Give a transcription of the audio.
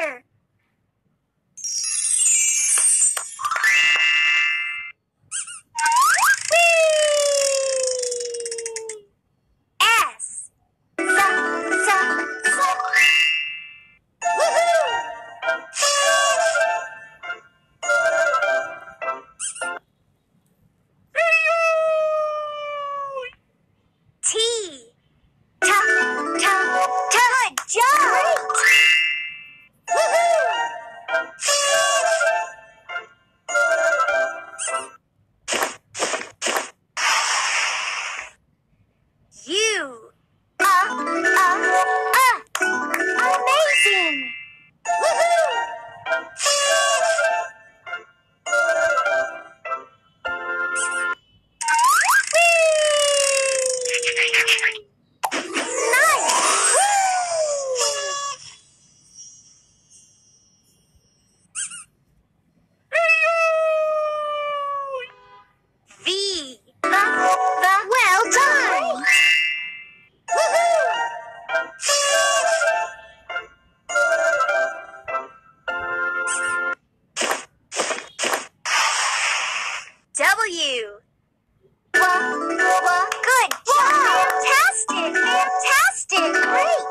here! W. Good job! Fantastic! Fantastic! Great!